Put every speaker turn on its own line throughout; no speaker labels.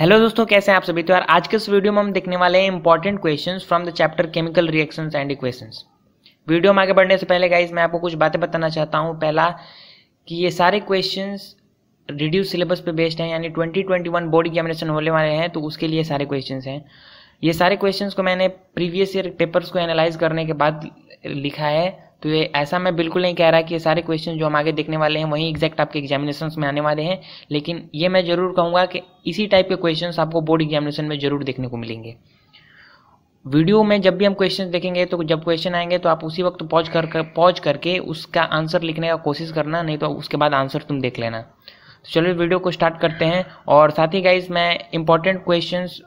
Hello दोस्तों, कैसे हैं आप सभी? तो यार, आज के इस वीडियो में हम देखने वाले हैं important questions from the chapter chemical reactions and equations video में आगे बढ़ने से पहले गाइज़ मैं आपको कुछ बातें बताना चाहता हूँ। पहला, कि ये सारे क्वेश्चंस रिड्यूस सिलेबस पे बेस्ड हैं, यानी 2021 बोर्ड एग्जामिनेशन होने वाले हैं तो उसके लिए सारे क्वेश्चन हैं। ये सारे क्वेश्चन को मैंने प्रीवियस ईयर पेपर्स को एनालाइज करने के बाद लिखा है। तो ये ऐसा मैं बिल्कुल नहीं कह रहा कि ये सारे क्वेश्चन जो हम आगे देखने वाले हैं, वहीं एग्जैक्ट आपके एग्जामिनेशन में आने वाले हैं। लेकिन ये मैं ज़रूर कहूँगा कि इसी टाइप के क्वेश्चन आपको बोर्ड एग्जामिनेशन में ज़रूर देखने को मिलेंगे। वीडियो में जब भी हम क्वेश्चन देखेंगे तो जब क्वेश्चन आएँगे तो आप उसी वक्त पॉज कर पॉज करके उसका आंसर लिखने का कोशिश करना, नहीं तो उसके बाद आंसर तुम देख लेना। तो चलिए वीडियो को स्टार्ट करते हैं। और साथ ही गाइज़ मैं इंपॉर्टेंट क्वेश्चंस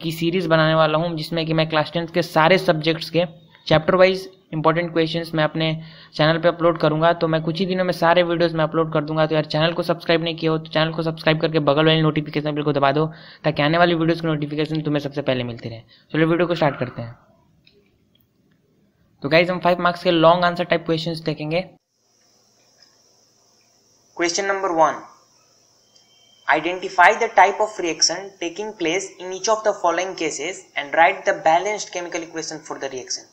की सीरीज़ बनाने वाला हूँ, जिसमें कि मैं क्लास टेंथ के सारे सब्जेक्ट्स के चैप्टर वाइज इंपॉर्टेंट क्वेश्चंस मैं अपने चैनल पे अपलोड करूँगा तो मैं कुछ ही दिनों में सारे वीडियोस में अपलोड कर दूँगा तो यार चैनल को सब्सक्राइब नहीं किया हो तो चैनल को सब्सक्राइब करके बगल वाली नोटिफिकेशन बिल को दबा दो, ताकि आने वाली वीडियोस की नोटिफिकेशन तुम्हें सबसे पहले मिलती रहे चलो वीडियो को स्टार्ट करते हैं तो गाइज़ हम फाइव मार्क्स के लॉन्ग आंसर टाइप क्वेश्चन देखेंगे
question number one Identify the type of reaction taking place in each of the following cases and write the balanced chemical equation for the reaction.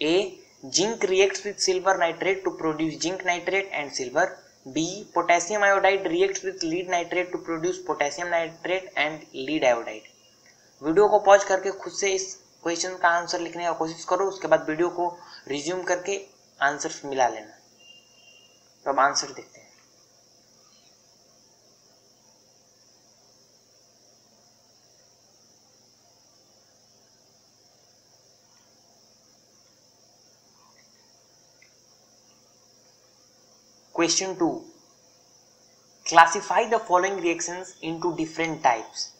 A. Zinc reacts with silver nitrate to produce zinc nitrate and silver B potassium iodide reacts with lead nitrate to produce potassium nitrate and lead iodide video को pause करके खुद से इस question का answer लिखने का कोशिश करो, उसके बाद वीडियो को रिज्यूम करके आंसर मिला लेना। तो अब आंसर देखते हैं। Question to classify the following reaction into different types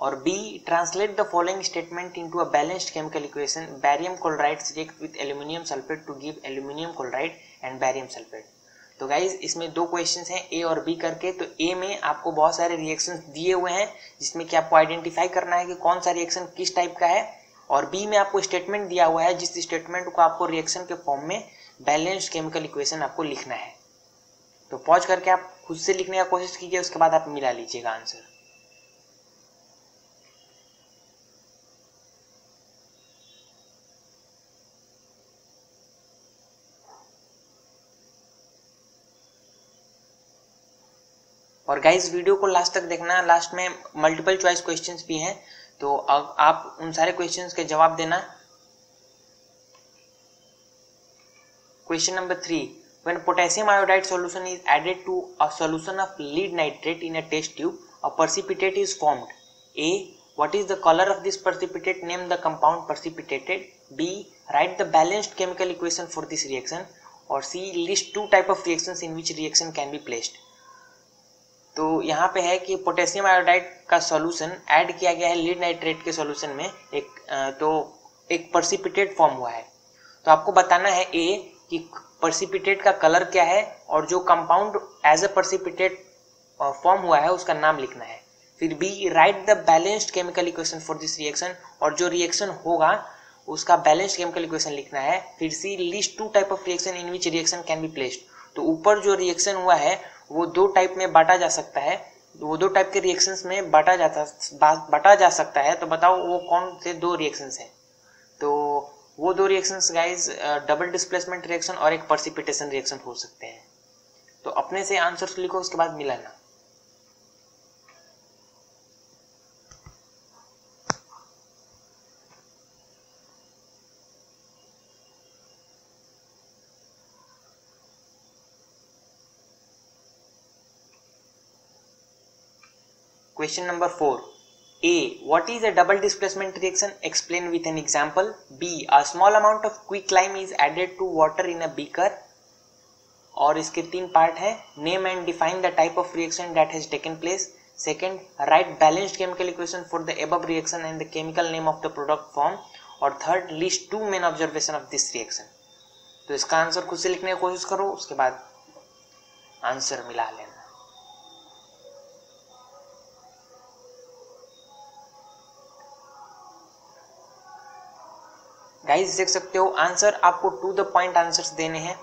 और B translate the following statement into a balanced chemical equation barium chloride react with aluminium sulphate to give aluminium chloride and barium sulphate तो guys इसमें दो question हैं ए और B करके तो ए में आपको बहुत सारे रिएक्शन दिए हुए हैं, जिसमें कि आपको आइडेंटिफाई करना है कि कौन सा रिएक्शन किस टाइप का है, और बी में आपको स्टेटमेंट दिया हुआ है, जिस स्टेटमेंट को आपको रिएक्शन के फॉर्म में बैलेंस्ड केमिकल इक्वेशन आपको लिखना है। तो पॉज करके आप खुद से लिखने का कोशिश कीजिए, उसके बाद आप मिला लीजिएगा आंसर। और गाइस वीडियो को लास्ट तक देखना लास्ट में मल्टीपल चॉइस क्वेश्चंस भी हैं। तो आप उन सारे क्वेश्चंस के जवाब देना। Question number three when potassium iodide solution is added to a solution of lead nitrate in a test tube a precipitate is formed A what is the colour of this precipitate name the compound precipitated B write the balanced chemical equation for this reaction और C list two type of reaction in which reaction can be placed तो यहाँ पे है कि potassium iodide का solution add किया गया है लीड नाइट्रेट के सोल्यूशन में। एक तो एक परसिपिटेट फॉर्म हुआ है। तो आपको बताना है ए कि पर्सिपिटेट का कलर क्या है और जो compound as a precipitate form हुआ है, उसका नाम लिखना है। फिर B write the balanced chemical equation for this reaction और जो रिएक्शन होगा, उसका बैलेंस्ड केमिकल इक्वेशन लिखना है। फिर C list two type of reaction in which reaction can be placed तो ऊपर जो रिएक्शन हुआ है, वो दो टाइप में बांटा जा सकता है। वो दो टाइप के रिएक्शंस में बांटा जाता बांटा जा सकता है। तो बताओ वो कौन से दो रिएक्शंस हैं? वो दो reactions guys double displacement reaction और एक परसिपिटेशन रिएक्शन हो सकते हैं। तो अपने से आंसर्स लिखो, उसके बाद मिलाना question number four A. What is a double displacement reaction? Explain with an example. B. A small amount of quicklime is added to water in a beaker. और इसके तीन पार्ट है name and define the type of reaction that has taken place second write balanced chemical equation for the above reaction and the chemical name of the product form और third list two main observation of this reaction तो इसका answer खुद से लिखने की कोशिश करो, उसके बाद आंसर मिला लेना गाइस देख सकते हो आंसर आपको टू द पॉइंट आंसर्स देने हैं।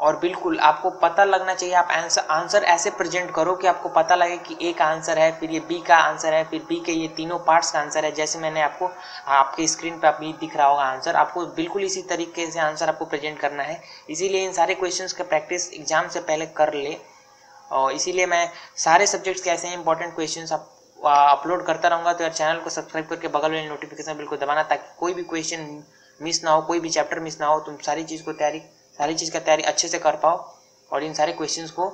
और बिल्कुल, आपको पता लगना चाहिए, आप आंसर आंसर ऐसे प्रेजेंट करो कि आपको पता लगे कि ए का आंसर है, फिर ये बी का आंसर है, फिर बी के ये तीनों पार्ट्स का आंसर है, जैसे मैंने आपको, आपके स्क्रीन पे अभी दिख रहा होगा आंसर आपको बिल्कुल इसी तरीके से आंसर आपको प्रेजेंट करना है। इसीलिए इन सारे क्वेश्चंस का प्रैक्टिस एग्ज़ाम से पहले कर ले। और इसीलिए मैं सारे सब्जेक्ट्स के ऐसे इंपॉर्टेंट क्वेश्चन आप अपलोड करता रहूँगा। तो यार चैनल को सब्सक्राइब करके बगल में नोटिफिकेशन बिल्कुल दबाना ताकि कोई भी क्वेश्चन मिस ना हो, कोई भी चैप्टर मिस ना हो, तुम सारी चीज़ को तैयारी, सारी चीज़ का तैयारी अच्छे से कर पाओ और इन सारे क्वेश्चंस को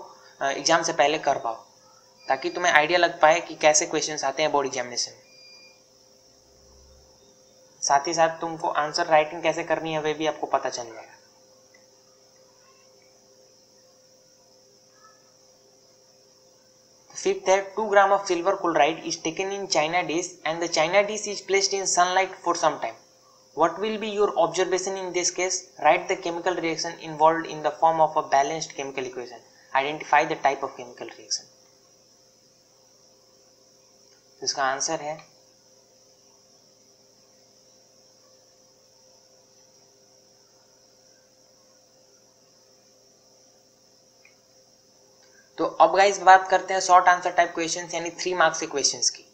एग्ज़ाम से पहले कर पाओ, ताकि तुम्हें आइडिया लग पाए कि कैसे क्वेश्चंस आते हैं बोर्ड एग्जामिनेशन में साथ ही साथ तुमको आंसर राइटिंग कैसे करनी है, वे भी आपको पता चल जाएगा Fifth that 2 gram of silver chloride is taken in china dish and the china dish is placed in sunlight for some time. What will be your observation in this case? Write the chemical reaction involved in the form of a balanced chemical equation. Identify the type of chemical reaction. तो इसका answer है तो अब guys बात करते हैं short answer type question यानी three marks के क्वेश्चन की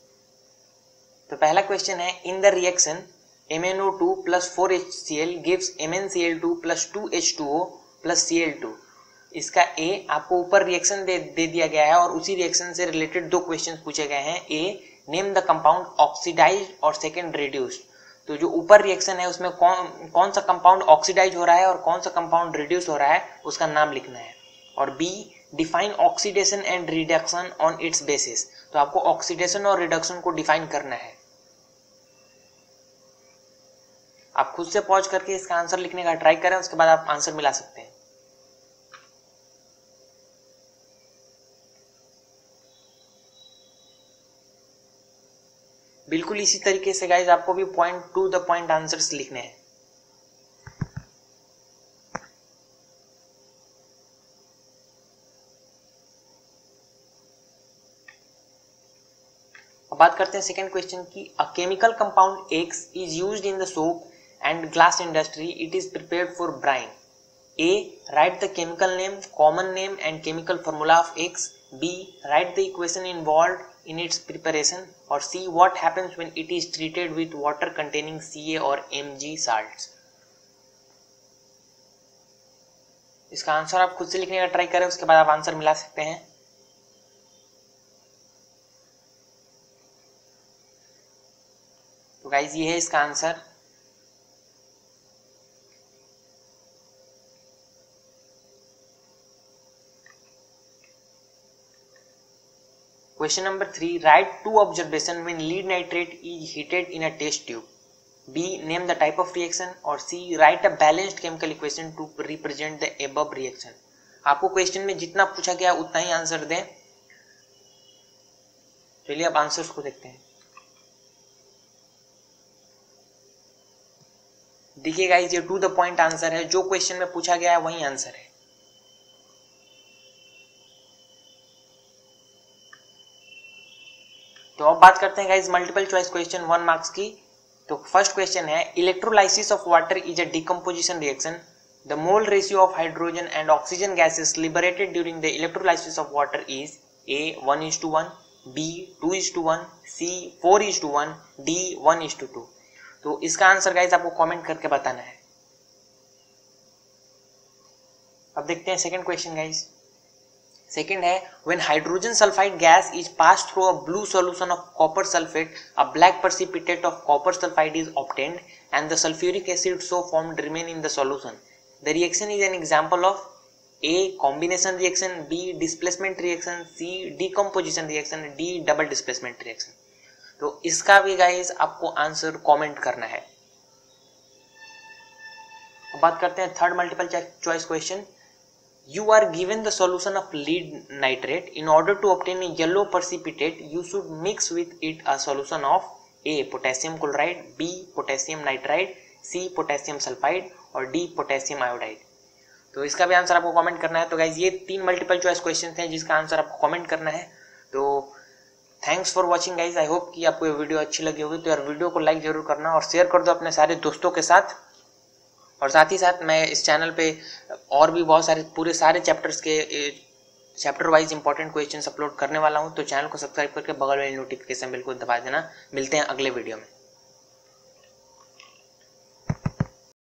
तो पहला क्वेश्चन है in the reaction MnO2 plus four H C L gives M N C L two plus two H two O plus C L two इसका A आपको ऊपर reaction दे दे दिया गया है और उसी रिएक्शन से रिलेटेड दो क्वेश्चन पूछे गए हैं। A name the compound oxidise और सेकेंड रिड्यूस्ड तो जो ऊपर रिएक्शन है, उसमें कौन कौन सा कंपाउंड ऑक्सीडाइज हो रहा है और कौन सा कंपाउंड रिड्यूस हो रहा है, उसका नाम लिखना है। और B define oxidation and reduction on its basis तो आपको ऑक्सीडेशन और रिडक्शन को डिफाइन करना है। आप खुद से पॉज करके इसका आंसर लिखने का ट्राई करें, उसके बाद आप आंसर मिला सकते हैं। बिल्कुल इसी तरीके से गाइज़ आपको भी point to the point answers लिखने हैं। बात करते हैं सेकेंड क्वेश्चन की। A chemical compound X is used in the soap and glass industry it is prepared for brine A write the chemical name common name and chemical formula of X B write the equation involve in its preparation. Or C, what happens when it is treated with water containing Ca or Mg salts. इसका answer आप खुद से लिखने का try करें, उसके बाद आप आंसर मिला सकते हैं। तो गाइज़ ये है इसका answer question number three write two observation when lead nitrate is heated in a test tube B name the type of reaction और C write a balanced chemical equation to represent the above reaction आपको question में जितना पूछा गया, उतना ही answer दें। चलिए आप आंसर को देखते हैं। देखिए गाइस ये टू द पॉइंट आंसर है। जो क्वेश्चन में पूछा गया है, वही आंसर है। तो अब बात करते हैं guys multiple choice question one marks की। तो फ़र्स्ट क्वेश्चन है electrolysis of water is a decomposition reaction the mole ratio of hydrogen and oxygen gases liberated during the electrolysis of water is A one is to one B two is to one C four is to one D one is to two तो इसका answer guys आपको comment करके बताना है। अब देखते हैं second question guys second है when hydrogen sulphide gas is pass through a blue solution of copper sulphate a black precipitate of copper sulphide is obtained and the sulphuric acid so form remain in the solution the reaction is an example of A combination reaction B displacement reaction C decomposition reaction D double displacement reaction तो इसका भी guys आपको answer comment करना है। बात करते हैं third multiple choice question you are given the solution of lead nitrate in order to obtain a yellow precipitate you should mix with it a solution of A potassium chloride B potassium nitride C potassium sulphide और D potassium iodide तो इसका भी answer आपको comment करना है। तो guys ये तीन मल्टीपल चॉइस क्वेश्चन हैं जिसका आंसर आपको कमेंट करना है। तो thanks for watching guys I hope कि आपको ये वीडियो अच्छी लगी होगी। तो यार वीडियो को लाइक ज़रूर करना और शेयर कर दो अपने सारे दोस्तों के साथ। और साथ ही साथ मैं इस चैनल पे और भी बहुत सारे, पूरे सारे चैप्टर्स के chapter wise important question upload करने वाला हूँ। तो चैनल को सब्सक्राइब करके बगल वाली नोटिफिकेशन बिल्कुल दबा देना। मिलते हैं अगले वीडियो में।